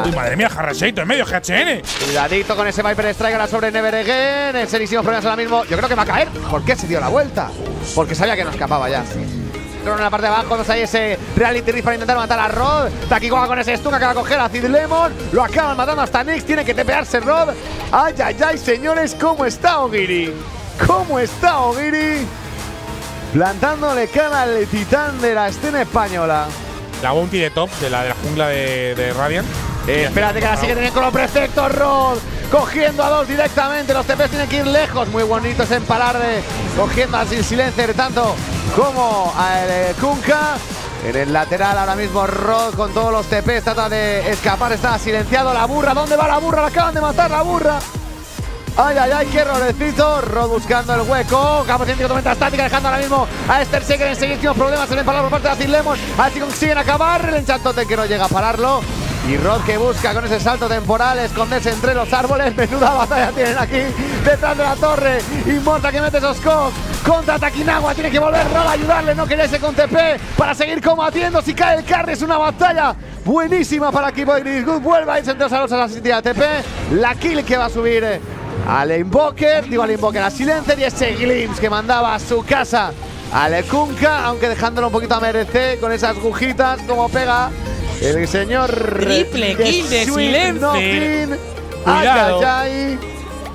Ah. Uy, madre mía, Harrasheito en medio, GHN. Cuidadito con ese Viper Strike ahora sobre Never Again. En serísimos problemas ahora mismo. Yo creo que va a caer. ¿Por qué se dio la vuelta? Porque sabía que no escapaba ya. Pero en la parte de abajo, nos hay ese Reality Rift para intentar matar a Rod. Takigawa con ese stun que acaba de coger a Cid Lemon. Lo acaban matando hasta Nix. Tiene que tepearse Rod. Ay, ay, ay, señores, ¿cómo está Ogiri? ¿Cómo está Ogiri? Plantándole cara al titán de la escena española. La bounty de top de la, de la jungla de, de Radiant. Eh, espérate que la sigue teniendo con los perfectos Rod. Cogiendo a dos directamente. Los TPs tienen que ir lejos. Muy bonito ese empalar de cogiendo al Silencer tanto como al eh, Kunka. En el lateral ahora mismo Rod con todos los TPs trata de escapar. Está silenciado la burra. ¿Dónde va la burra? La acaban de matar la burra. Ay, ay, ay, qué errorecito. Rod buscando el hueco. Capo científico tormenta estática, dejando ahora mismo a Esther Seeker en seguidísimos problemas. El empalar por parte de Acid Lemon. A si consiguen acabar. El enchantote que no llega a pararlo. Y Rod que busca con ese salto temporal esconderse entre los árboles. Menuda batalla tienen aquí detrás de la torre. Inmorta que mete esos cogs contra Takinagua. Tiene que volver Rod a ayudarle. No quería ese con TP para seguir combatiendo. Si cae el carry es una batalla buenísima para el equipo de Gris Good. Vuelve a irse entre los árboles a la siguiente TP. La kill que va a subir eh, al Invoker. Digo al Invoker a Silencer y ese glimpse que mandaba a su casa. al Kunka, aunque dejándolo un poquito a merecer con esas agujitas como pega el señor Triple kill de Silencer. Cuidado. Ay.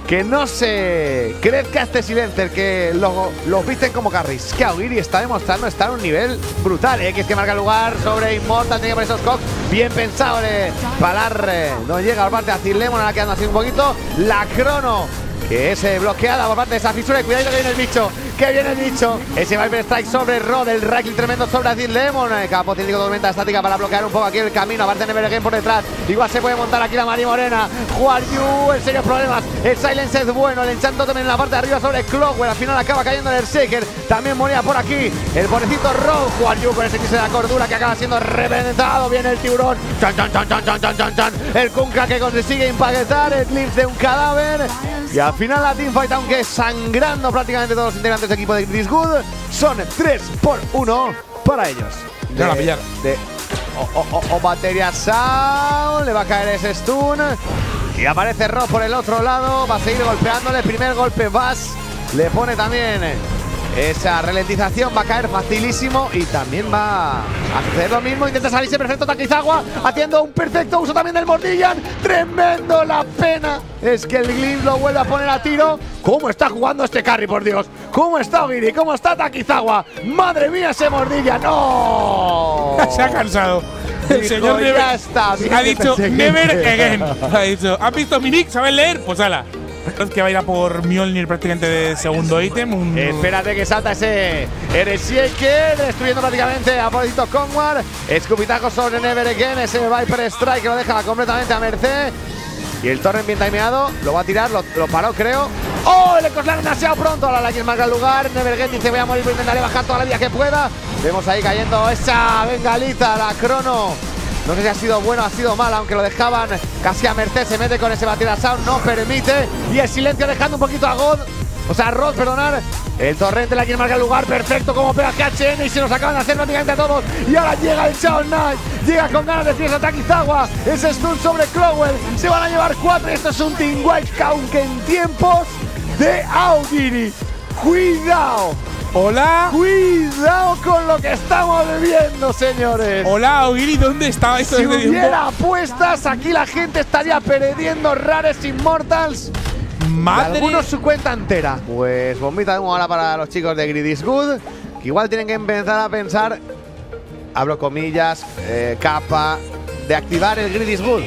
Que no se crezca este Silencer, que lo, lo visten como carries. Que Aguirre está demostrando estar a un nivel brutal, ¿eh? que es que marca lugar sobre Immortal, tiene que poner esos cogs. Bien pensado de Palar, eh, no llega por parte de Acid Lemon, ahora quedando así un poquito. La crono, que es eh, bloqueada por parte de esa fisura. Y cuidado que viene el bicho, que viene el bicho. Ese Viper Strike sobre Rod, el Rackle tremendo sobre Acid Lemon. Eh, capo científico tormenta estática para bloquear un poco aquí el camino. Aparte de Nevergame por detrás. Igual se puede montar aquí la Mari Morena. Juan Yu en serios problemas. El Silence es bueno. El Enchanto también en la parte de arriba sobre Clockwell. Al final acaba cayendo el Shaker. También moría por aquí el pobrecito Rod. Juan Yu con ese quiso de la cordura que acaba siendo reventado. Viene el tiburón. Chan, chan, chan, chan, chan, chan, chan, chan. El Kunkka que consigue empaquetar el glimpse de un cadáver. Y al final la teamfight, aunque sangrando prácticamente todos los integrantes del equipo de Chris Good, son 3 por 1 para ellos. Ya la pillaron. de- o, o- o- o batería sound, le va a caer ese stun. Y aparece Rob por el otro lado, va a seguir golpeándole. Primer golpe Bass, le pone también esa ralentización, va a caer facilísimo y también va a hacer lo mismo. Intenta salirse perfecto Takizawa, haciendo un perfecto uso también del Mordillan. Tremendo la pena. Es que el Glimpse lo vuelve a poner a tiro. ¿Cómo está jugando este carry, por Dios? ¿Cómo está Ogiri? ¿Cómo está Takizawa? ¡Madre mía ese Mordilla! ¡No! Se ha cansado. El Dijo, señor ya Never está, ha dicho que- never again. Ha dicho, ¿has visto mi nick? ¿Sabes leer? Pues ala. Es que va a ir a por Mjolnir prácticamente de segundo ítem. Un Espérate que salta ese Eresieker, destruyendo prácticamente a Polito Conwar. Escupitajo sobre Never Again, ese Viper Strike que lo deja completamente a merced. Y el Torrent bien timeado, lo va a tirar, lo, lo paró creo. ¡Oh! El Ecoslar demasiado pronto. La quien marca el lugar. Never Again dice voy a morir, pero intentaré bajar toda la vida que pueda. Vemos ahí cayendo esa bengalita, la crono. No sé si ha sido bueno o ha sido mal, aunque lo dejaban casi a merced. Se mete con ese batida sound, no permite. Y el silencio dejando un poquito a God. O sea, Rod, perdonar. El torrente la quiere marcar el lugar perfecto como pega KHN y se nos acaban de hacer prácticamente a todos. Y ahora llega el Shawn Knight. Llega con ganas de fiesta Takizawa. Ese stun sobre Crowell. Se van a llevar cuatro. Esto es un Team White aunque en tiempos de Augiri. Cuidado. Hola. Cuidado con lo que estamos viviendo, señores. Hola, Ogiri, ¿dónde estaba esto Si hubiera apuestas, aquí la gente estaría perdiendo Rares Immortals. Madre. Algunos su cuenta entera. Pues bombita de humo ahora para los chicos de is Good, que igual tienen que empezar a pensar, abro comillas, eh, capa, de activar el is Good.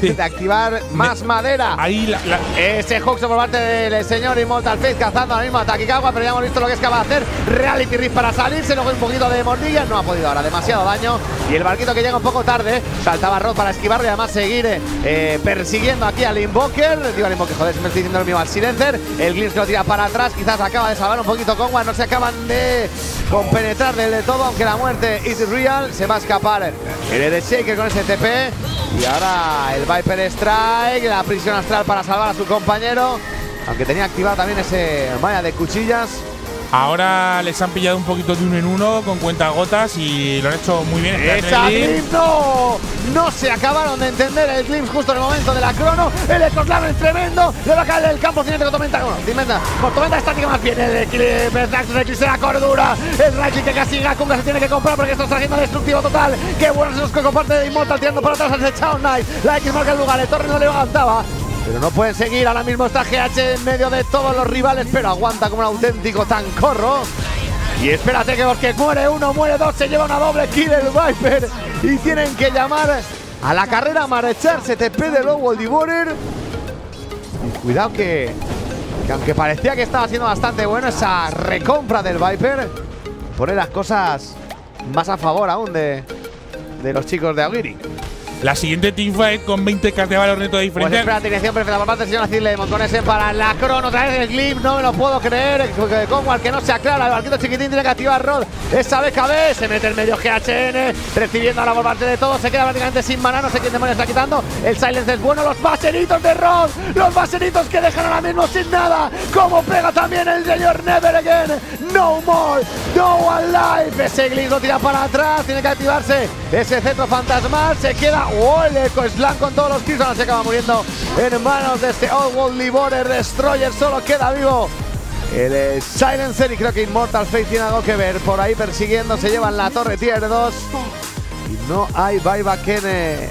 Sí. De activar más madera. Ahí la, la- Ese Hawks por parte del señor Immortal Face cazando ahora mismo a Takikawa, pero ya hemos visto lo que es capaz de hacer. Reality Rift para salirse, luego un poquito de mordilla, no ha podido ahora, demasiado daño. Y el barquito que llega un poco tarde, saltaba Rod para esquivarlo y además seguir eh, persiguiendo aquí al Invoker. Digo al Invoker, joder, se me estoy diciendo lo mismo al Silencer. El Glimpse que lo tira para atrás, quizás acaba de salvar un poquito Conwa, no se acaban de compenetrar del de todo, aunque la muerte is real, se va a escapar el de Shaker con ese TP. Y ahora el Viper Strike, la prisión astral para salvar a su compañero. Aunque tenía activado también ese malla de cuchillas. Ahora les han pillado un poquito de uno en uno con cuentagotas y lo han hecho muy bien. ¡Esa no! No se acabaron de entender el Glimpse justo en el momento de la crono. El Ecoslam es tremendo. Le va a caer el campo siguiente con Tormenta. Bueno, Tormenta, con Tormenta estática más bien. El Eclipse la cordura. El Raichi que casi Kunga se tiene que comprar porque esto está haciendo destructivo total. Qué bueno se los comparte de Immortal tirando por atrás al Chao Knight. La X marca el lugar. El Torre no le aguantaba. Pero no pueden seguir. Ahora mismo está GH en medio de todos los rivales. Pero aguanta como un auténtico tancorro. Y espérate que porque muere uno, muere dos, se lleva una doble kill el Viper. Y tienen que llamar a la carrera a marcharse TP de Lobo el. Y cuidado que, que aunque parecía que estaba siendo bastante bueno esa recompra del Viper, pone las cosas más a favor aún de, de los chicos de Aguirre. La siguiente teamfight con 20 k de valor neto de diferencia. Pues dirección perfecta por parte del señor Lemon con ese para la crono. Otra vez el clip, no me lo puedo creer. Como al que no se aclara, el barquito chiquitín tiene que activar Rod. Esa BKB se mete en medio GHN, recibiendo ahora por parte de todos. Se queda prácticamente sin mana, no sé quién demonios está quitando. El silence es bueno, los baseritos de Rod, los baseritos que dejan ahora mismo sin nada. Como pega también el señor Never Again. No more, no one life. Ese glitch lo tira para atrás, tiene que activarse ese centro fantasmal. Se queda Oh, el Slam con todos los kills. Se acaba muriendo en manos de este Old World Liborer Destroyer. Solo queda vivo el Silencer. Y creo que Immortal Fate tiene algo que ver. Por ahí persiguiendo. Se llevan la torre tier 2. Y no hay buyback en. Eh,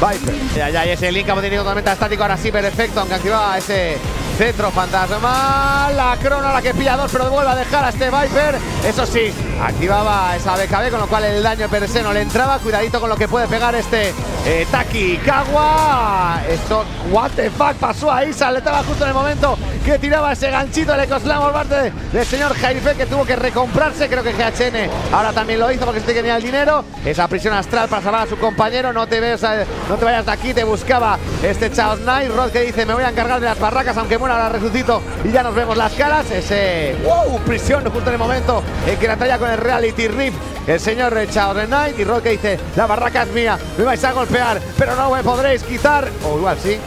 Viper. Ya, ya, ese Link ha tenido totalmente estático. Ahora sí, perfecto. Aunque activaba ese centro fantasma. La crona la que pilla dos, pero vuelve a dejar a este Viper. Eso sí, activaba esa BKB, con lo cual el daño per se no le entraba. Cuidadito con lo que puede pegar este eh, Taki Kawa. Esto, what the fuck pasó ahí. estaba justo en el momento que tiraba ese ganchito el Ecoslam por parte del señor Jairife que tuvo que recomprarse. Creo que GHN ahora también lo hizo porque se tenía el dinero. Esa prisión astral para salvar a su compañero. No te, ves, no te vayas de aquí, te buscaba este Chaos Knight. Rod que dice: Me voy a encargar de las barracas, aunque muera la resucito. Y ya nos vemos las caras. Ese wow, prisión justo en el momento en que la talla con el Reality Rip el señor Chaos Knight. Y Rod que dice: La barraca es mía, me vais a golpear, pero no me podréis quitar. O igual sí.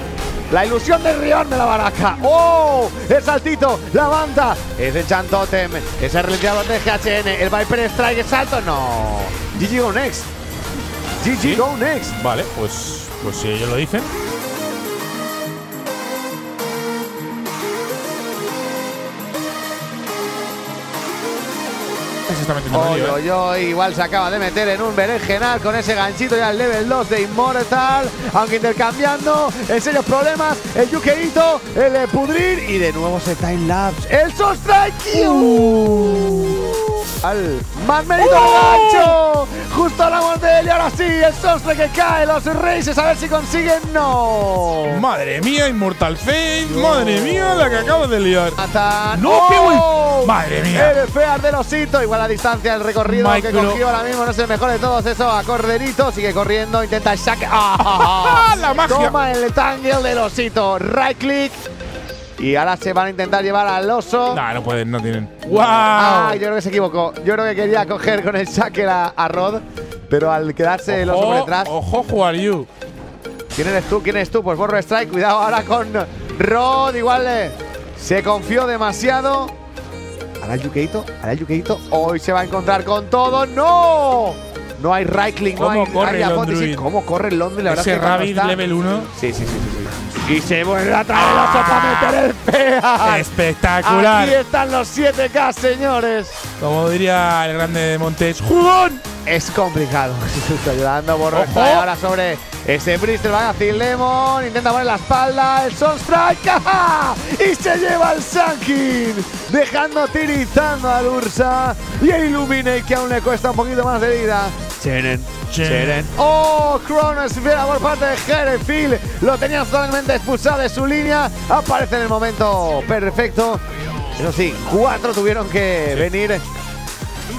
La ilusión de de la baraca. ¡Oh! El saltito, la banda. Es de Chantotem. Ese releteado de GHN. El Viper Strike, el salto. No. GG Go Next. GG Go Next. Vale, pues, pues si ellos lo dicen. Igual se acaba de meter en un berenjenal con ese ganchito ya al level 2 de Immortal. Aunque intercambiando en serios problemas. El Yukeito, el Pudrir y de nuevo ese time lapse. El Strike. Uh al más mérito de gancho. Justo hablamos de él y ahora sí, el sostre que cae, los Reyes a ver si consiguen. No. Madre mía, Immortal Fate. Madre mía, la que acabo de liar. No, qué bueno. Madre mía. El fear del osito. Igual la distancia, el recorrido que cogió ahora mismo no es el mejor de todos. Eso a corderito. Sigue corriendo, intenta el saque. ¡Ah! la magia. Toma el tangle del osito. Right click. Y ahora se van a intentar llevar al oso. No, no pueden, no tienen. ¡Wow! Ah, yo creo que se equivocó. Yo creo que quería coger con el shaker a, Rod, pero al quedarse el oso por detrás. Ojo, who are you? ¿Quién eres tú? ¿Quién eres tú? Pues borro strike. Cuidado ahora con Rod. Igual eh, se confió demasiado. Ahora el Yukeito. Ahora el Yukeito. Hoy se va a encontrar con todo. ¡No! No hay click, no hay, ¿Cómo corre el Londres? La verdad Ese Rabbit level 1. Sí, sí, sí, sí, Y se vuelve a traer el oso para meter el pea. Espectacular. Aquí están los 7K, señores. Como diría el grande de Montes, ¡Jugón! Es complicado. Estoy ayudando por ahora sobre ese Bristol. Va a Lemon. Intenta poner la espalda. El Sunstrike. Y se lleva el Sankin. Dejando tirizando al Ursa. Y el Illuminate que aún le cuesta un poquito más de vida. Cheren. Cheren. Oh, Chronosphere por parte de Jerefield. Lo tenía totalmente expulsado de su línea. Aparece en el momento perfecto. Eso sí, cuatro tuvieron que venir.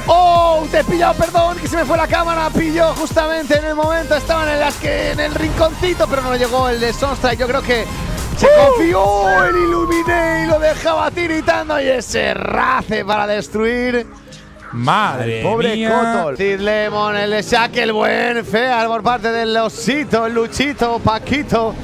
¡Oh! Te he pillado, perdón, que se me fue la cámara. Pilló justamente en el momento. Estaban en las que en el rinconcito, pero no llegó el de Sunstrike. Yo creo que se confió el Illuminé y lo dejaba tiritando. Y ese race para destruir. Madre pobre mía. Cotol. Sid Lemon, el saque, el buen Fear por parte del osito, el Luchito, Paquito.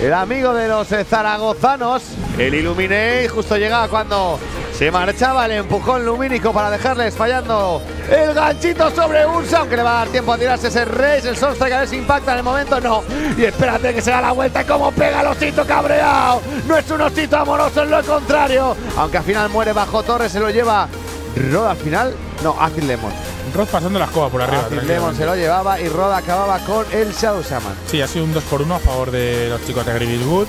el amigo de los eh, zaragozanos, el Illuminate, justo llegaba cuando se marchaba el empujón lumínico para dejarles fallando el ganchito sobre Ursa, aunque le va a dar tiempo a tirarse ese race, el Sunstrike a ver si impacta en el momento, no. Y espérate que se da la vuelta y como pega el osito cabreado. No es un osito amoroso, es lo contrario. Aunque al final muere bajo torre, se lo lleva Rod al final. No, Acid Lemon. Rod pasando la escoba por arriba. Acid Lemon se lo llevaba y Rod acababa con el Shadow Shaman. Sí, ha sido un 2 por 1 a favor de los chicos de Grievous Wood.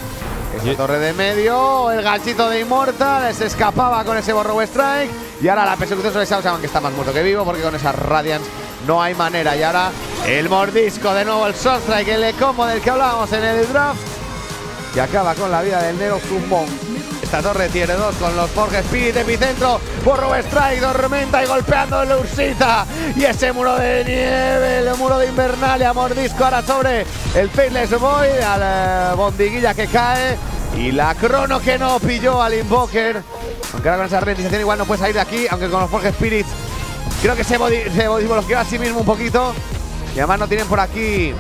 Esa torre de medio, el ganchito de Immortal, se escapaba con ese Borrow Strike. Y ahora la persecución sobre Shadow Shaman, que está más muerto que vivo, porque con esa Radiance no hay manera. Y ahora el mordisco, de nuevo el Sunstrike, el combo del que hablábamos en el draft. Y acaba con la vida del Nero Zumbón. Esta torre tiene dos con los Forge Spirit epicentro. Borrow Strike, tormenta y golpeando el Ursita. Y ese muro de nieve, el muro de Invernalia, mordisco ahora sobre el Faithless Boy, al eh, Bondiguilla que cae. Y la crono que no pilló al Invoker. Aunque ahora con esa ralentización igual no puede salir de aquí, aunque con los Forge Spirits creo que se, se bloqueó a sí mismo un poquito. Y además no tienen por aquí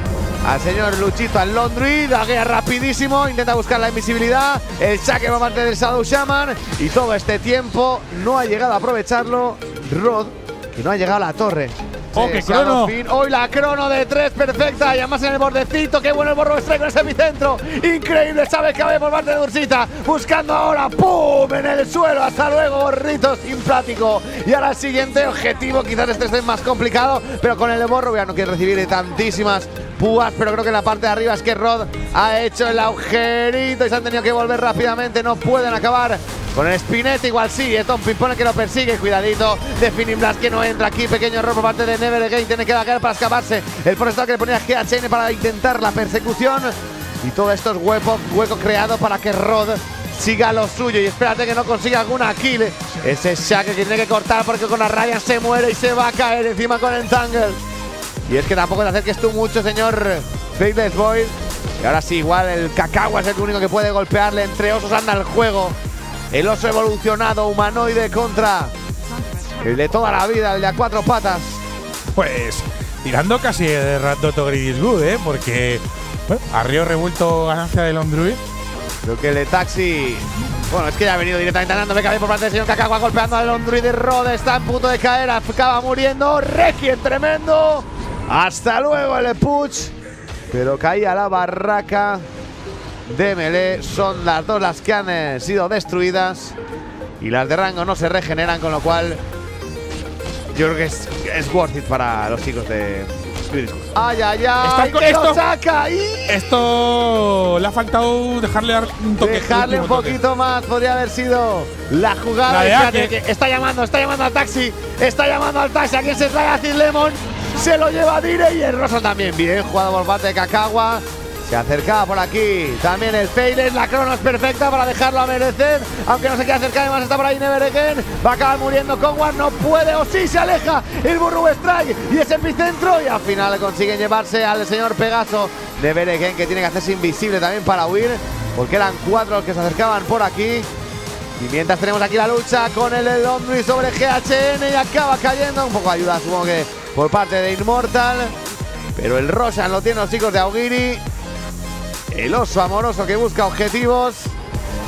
al señor Luchito, al Londri, laguea rapidísimo, intenta buscar la invisibilidad, el saque por parte del Shadow Shaman y todo este tiempo no ha llegado a aprovecharlo Rod, que no ha llegado a la torre. ¡Oh, qué crono! Hoy la crono de tres perfecta y además en el bordecito. ¡Qué bueno el borro strike con ese epicentro! ¡Increíble! Sabe que por parte de Ursita. Buscando ahora. ¡Pum! En el suelo. Hasta luego, gorrito simpático. Y ahora el siguiente objetivo. Quizás este esté más complicado. Pero con el borro ya no quiere recibir tantísimas púas. Pero creo que la parte de arriba es que Rod ha hecho el agujerito y se han tenido que volver rápidamente. No pueden acabar con el Spinetta igual sí, es Tom Pimpone que lo persigue, cuidadito de que no entra aquí, pequeño error por parte de Never Again, tiene que dar para escaparse, el forestal que le ponía GHN para intentar la persecución y todo esto es hueco, hueco creado para que Rod siga lo suyo y espérate que no consiga alguna kill, ese Shaq que tiene que cortar porque con la raya se muere y se va a caer encima con Entangle y es que tampoco te acerques tú mucho señor Faithless Boy y ahora sí, igual el Cacao es el único que puede golpearle, entre osos anda el juego el oso evolucionado humanoide contra el de toda la vida, el de a cuatro patas. Pues tirando casi de Ratoto Gridis Good, ¿eh? Porque bueno, a Río revuelto ganancia del Ondruid. Creo que el de Taxi. Bueno, es que ya ha venido directamente dándome cabeza por parte del señor Cacagua golpeando al Ondruid de Rod. Está en punto de caer, acaba muriendo. Requiem tremendo. Hasta luego el Puch. Pero caía la barraca de Melee. Son las dos las que han eh, sido destruidas. Y las de rango no se regeneran, con lo cual yo creo que es, es worth it para los chicos de. ¡Ay, ay, ay! Está- ¡Que esto- lo saca! ¡Y! Esto le ha faltado dejarle un toque. Dejarle un toque. poquito más, podría haber sido la jugada. La de que está llamando, está llamando al taxi, está llamando al taxi. Aquí se trae Acid Lemon, se lo lleva Dire y el Rosa también. Bien jugado por parte de Kakagua. Se acercaba por aquí también el Failes. La crono es perfecta para dejarlo a merecer. Aunque no se quiere acercar, además está por ahí Never Again. Va a acabar muriendo Conwar, no puede o sí se aleja el Burru Strike y es epicentro. Y al final consiguen llevarse al señor Pegaso. Never Again que tiene que hacerse invisible también para huir. Porque eran cuatro los que se acercaban por aquí. Y mientras tenemos aquí la lucha con el Londri sobre GHN y acaba cayendo. Un poco de ayuda, supongo que por parte de Immortal. Pero el Roshan lo tienen los chicos de Augiri. El oso amoroso que busca objetivos.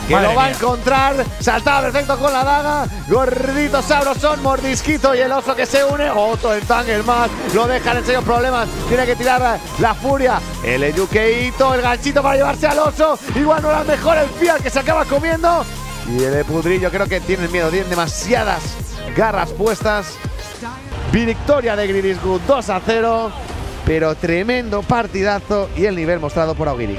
Que Madre lo va a encontrar. Saltaba perfecto con la daga. Gordito sabrosón, mordisquito y el oso que se une. Otro el Tangle más. Lo dejan en serios problemas. Tiene que tirar la, la furia. El Eyukeito, el ganchito para llevarse al oso. Igual no era mejor el Fiat que se acaba comiendo. Y el de Pudrillo creo que tienen miedo. Tienen demasiadas garras puestas. Victoria de Gridisgood 2 a 0. Pero tremendo partidazo y el nivel mostrado por Augiri.